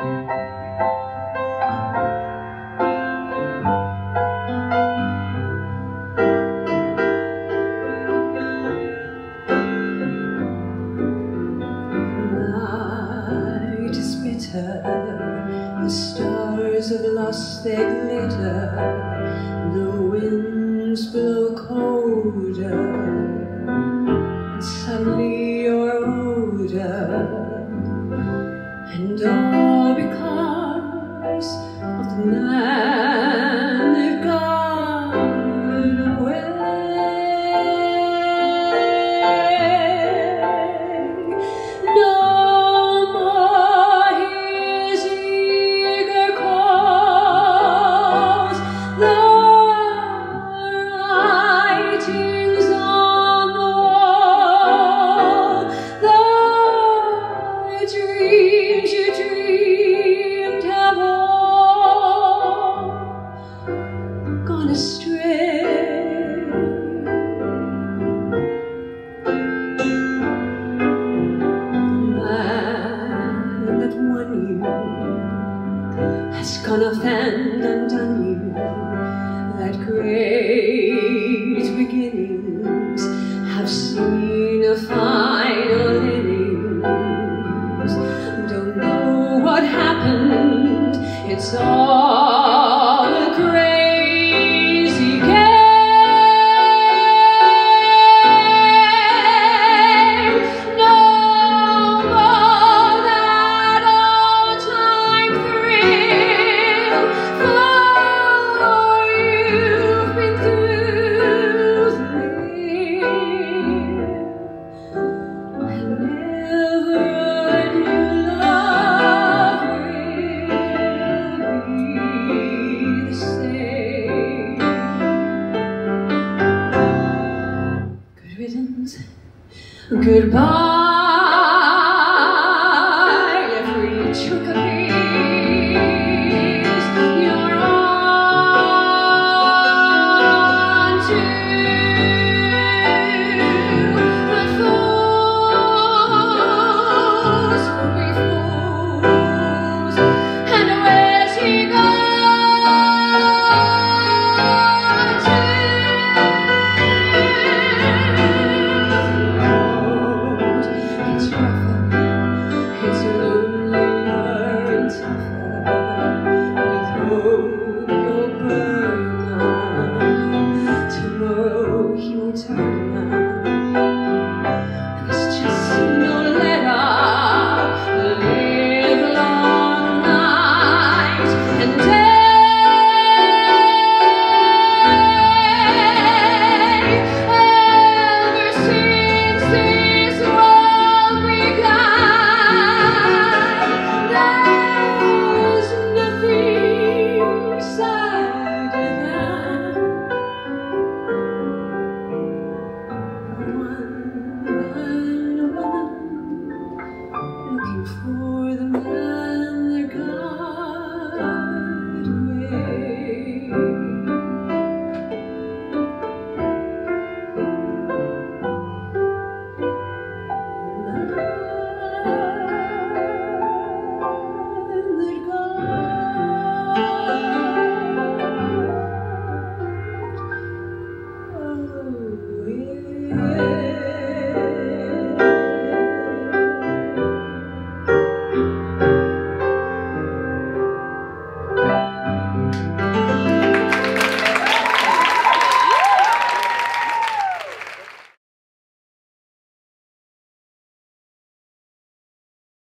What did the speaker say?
The stars have lost their glitter. The winds blow cold. of them. Goodbye.